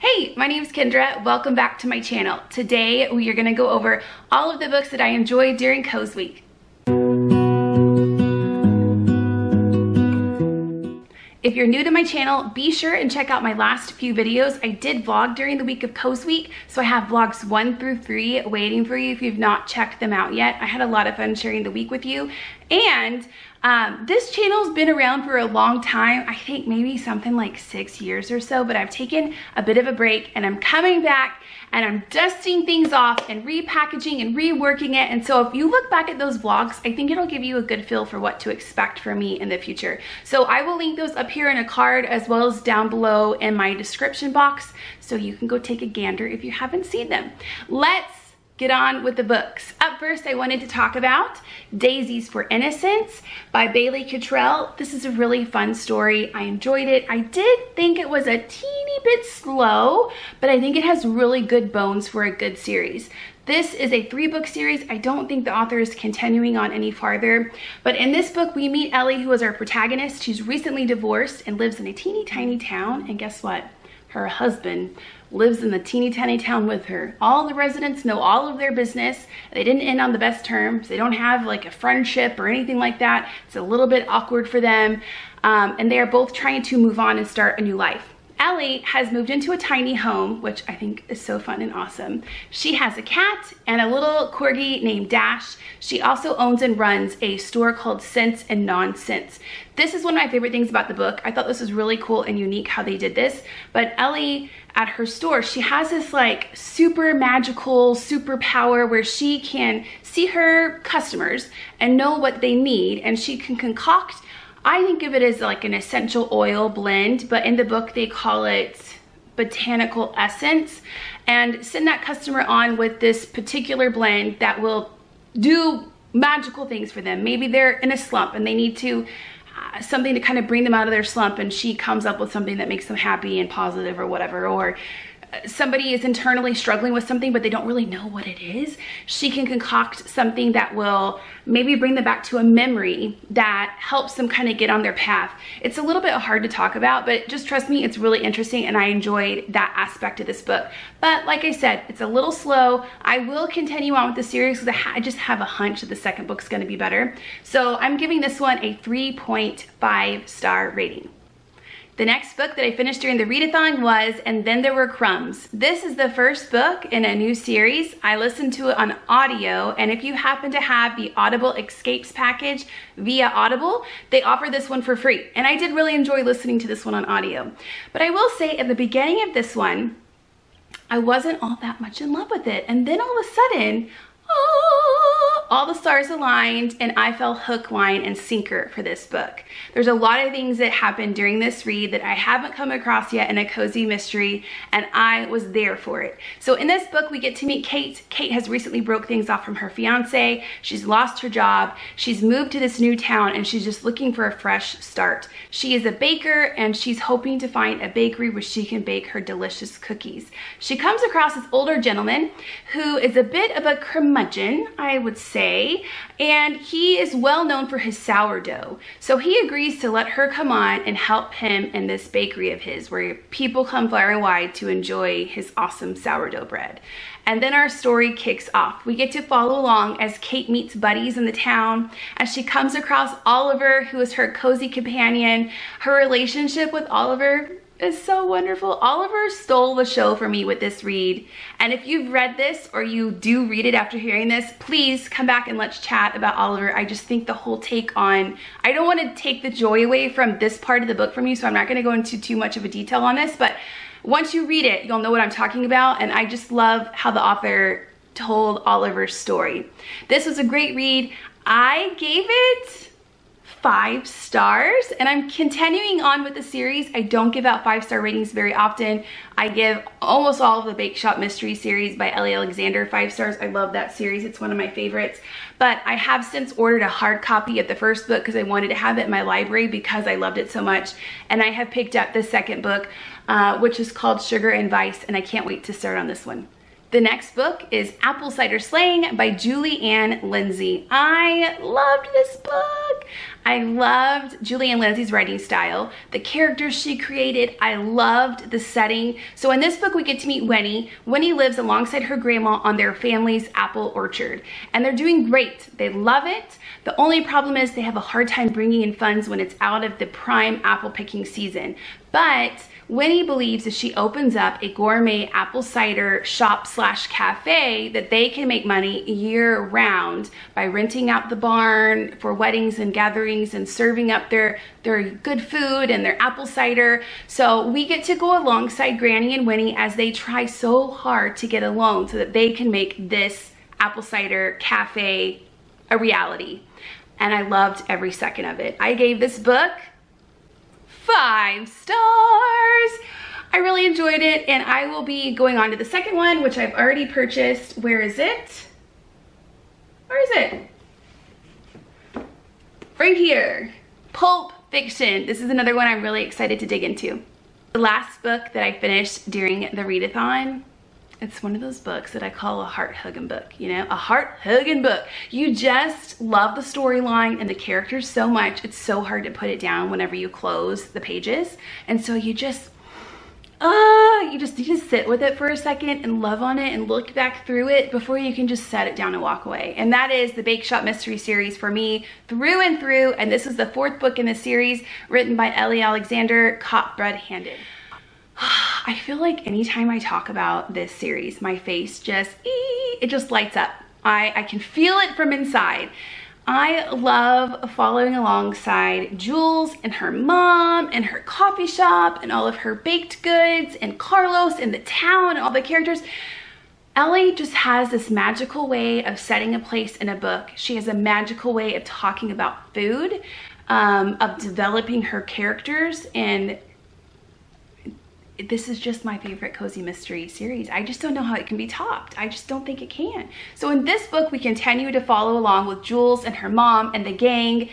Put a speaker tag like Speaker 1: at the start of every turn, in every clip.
Speaker 1: Hey, my name is Kendra. Welcome back to my channel. Today we are gonna go over all of the books that I enjoyed during CozWeek. If you're new to my channel, be sure and check out my last few videos. I did vlog during the week of CozWeek, so I have vlogs one through three waiting for you if you've not checked them out yet. I had a lot of fun sharing the week with you. And um, this channel's been around for a long time. I think maybe something like six years or so, but I've taken a bit of a break and I'm coming back and I'm dusting things off and repackaging and reworking it. And so if you look back at those vlogs, I think it'll give you a good feel for what to expect from me in the future. So I will link those up here in a card as well as down below in my description box so you can go take a gander if you haven't seen them. Let's get on with the books. Up first, I wanted to talk about Daisies for Innocence by Bailey Cattrell. This is a really fun story. I enjoyed it. I did think it was a teeny bit slow, but I think it has really good bones for a good series. This is a three book series. I don't think the author is continuing on any farther. But in this book, we meet Ellie, who is our protagonist. She's recently divorced and lives in a teeny tiny town. And guess what? Her husband lives in the teeny tiny town with her. All the residents know all of their business. They didn't end on the best terms. They don't have like a friendship or anything like that. It's a little bit awkward for them. Um, and they are both trying to move on and start a new life. Ellie has moved into a tiny home, which I think is so fun and awesome. She has a cat and a little corgi named Dash. She also owns and runs a store called Sense and Nonsense. This is one of my favorite things about the book. I thought this was really cool and unique how they did this. But Ellie, at her store, she has this like super magical superpower where she can see her customers and know what they need and she can concoct I think of it as like an essential oil blend, but in the book they call it botanical essence and send that customer on with this particular blend that will do magical things for them. Maybe they're in a slump and they need to uh, something to kind of bring them out of their slump and she comes up with something that makes them happy and positive or whatever or somebody is internally struggling with something but they don't really know what it is, she can concoct something that will maybe bring them back to a memory that helps them kind of get on their path. It's a little bit hard to talk about, but just trust me, it's really interesting and I enjoyed that aspect of this book. But like I said, it's a little slow. I will continue on with the series because I, I just have a hunch that the second book's gonna be better. So I'm giving this one a 3.5 star rating. The next book that I finished during the readathon was And Then There Were Crumbs. This is the first book in a new series. I listened to it on audio, and if you happen to have the Audible Escapes package via Audible, they offer this one for free. And I did really enjoy listening to this one on audio. But I will say at the beginning of this one, I wasn't all that much in love with it. And then all of a sudden, oh, all the stars aligned and I fell hook, line, and sinker for this book. There's a lot of things that happened during this read that I haven't come across yet in a cozy mystery and I was there for it. So in this book, we get to meet Kate. Kate has recently broke things off from her fiance. She's lost her job. She's moved to this new town and she's just looking for a fresh start. She is a baker and she's hoping to find a bakery where she can bake her delicious cookies. She comes across this older gentleman who is a bit of a curmudgeon, I would say, and he is well known for his sourdough. So he agrees to let her come on and help him in this bakery of his where people come far and wide to enjoy his awesome sourdough bread. And then our story kicks off. We get to follow along as Kate meets buddies in the town, as she comes across Oliver, who is her cozy companion. Her relationship with Oliver is so wonderful. Oliver stole the show for me with this read. And if you've read this or you do read it after hearing this, please come back and let's chat about Oliver. I just think the whole take on, I don't want to take the joy away from this part of the book from you, so I'm not going to go into too much of a detail on this, but once you read it, you'll know what I'm talking about. And I just love how the author told Oliver's story. This was a great read. I gave it five stars and I'm continuing on with the series. I don't give out five star ratings very often. I give almost all of the Bake Shop Mystery series by Ellie Alexander five stars. I love that series. It's one of my favorites. But I have since ordered a hard copy of the first book because I wanted to have it in my library because I loved it so much. And I have picked up the second book, uh, which is called Sugar and Vice, and I can't wait to start on this one. The next book is Apple Cider Slaying by Julie Anne Lindsey. I loved this book. I loved Julianne Ann Lindsey's writing style, the characters she created. I loved the setting. So in this book, we get to meet Winnie. Winnie lives alongside her grandma on their family's apple orchard, and they're doing great. They love it. The only problem is they have a hard time bringing in funds when it's out of the prime apple picking season. But Winnie believes if she opens up a gourmet apple cider shop slash cafe that they can make money year round by renting out the barn for weddings and gatherings and serving up their, their good food and their apple cider. So we get to go alongside Granny and Winnie as they try so hard to get a loan so that they can make this apple cider cafe a reality. And I loved every second of it. I gave this book five stars. I really enjoyed it and I will be going on to the second one, which I've already purchased. Where is it? Where is it? Right here. Pulp Fiction. This is another one I'm really excited to dig into. The last book that I finished during the readathon it's one of those books that I call a heart-hugging book, you know, a heart-hugging book. You just love the storyline and the characters so much, it's so hard to put it down whenever you close the pages. And so you just, ah, uh, you just need to sit with it for a second and love on it and look back through it before you can just set it down and walk away. And that is the Bake Shop Mystery Series for me through and through. And this is the fourth book in the series written by Ellie Alexander, Caught Bread Handed. I feel like anytime I talk about this series, my face just, it just lights up. I, I can feel it from inside. I love following alongside Jules and her mom and her coffee shop and all of her baked goods and Carlos and the town and all the characters. Ellie just has this magical way of setting a place in a book. She has a magical way of talking about food, um, of developing her characters and this is just my favorite cozy mystery series. I just don't know how it can be topped. I just don't think it can. So in this book, we continue to follow along with Jules and her mom and the gang.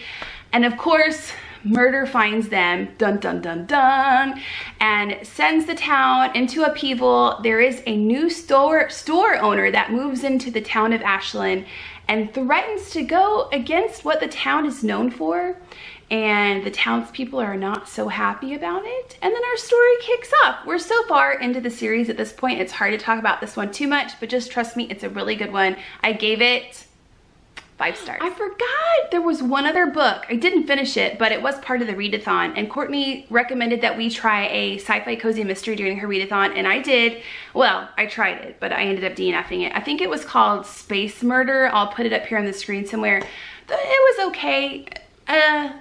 Speaker 1: And of course, murder finds them, dun dun dun dun, and sends the town into upheaval. There is a new store, store owner that moves into the town of Ashland and threatens to go against what the town is known for and the townspeople are not so happy about it. And then our story kicks off. We're so far into the series at this point, it's hard to talk about this one too much, but just trust me, it's a really good one. I gave it five stars. I forgot there was one other book. I didn't finish it, but it was part of the readathon. And Courtney recommended that we try a sci-fi cozy mystery during her readathon, and I did. Well, I tried it, but I ended up DNFing it. I think it was called Space Murder. I'll put it up here on the screen somewhere. It was okay. Uh,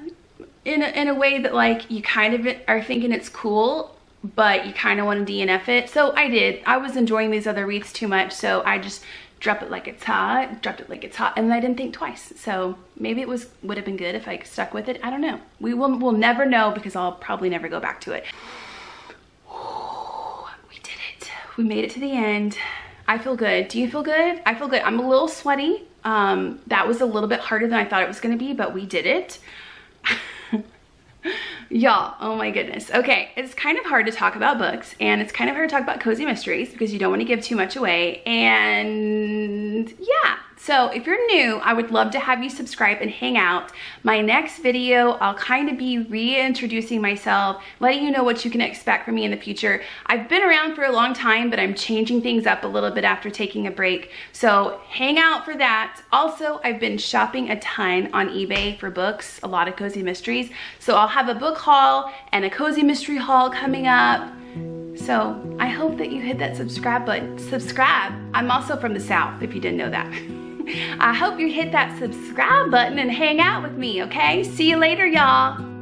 Speaker 1: in a, in a way that like you kind of are thinking it's cool, but you kind of want to DNF it. So I did. I was enjoying these other reads too much, so I just drop it like it's hot, dropped it like it's hot, and I didn't think twice. So maybe it was would have been good if I stuck with it. I don't know. We will we'll never know because I'll probably never go back to it. we did it. We made it to the end. I feel good. Do you feel good? I feel good. I'm a little sweaty. Um, that was a little bit harder than I thought it was gonna be, but we did it. Y'all, oh my goodness. Okay, it's kind of hard to talk about books and it's kind of hard to talk about cozy mysteries because you don't want to give too much away. And yeah, so if you're new, I would love to have you subscribe and hang out. My next video, I'll kind of be reintroducing myself, letting you know what you can expect from me in the future. I've been around for a long time, but I'm changing things up a little bit after taking a break. So hang out for that. Also, I've been shopping a ton on eBay for books, a lot of cozy mysteries. So I'll have a book haul and a cozy mystery haul coming up. So I hope that you hit that subscribe button. Subscribe. I'm also from the South, if you didn't know that. I hope you hit that subscribe button and hang out with me, okay? See you later, y'all.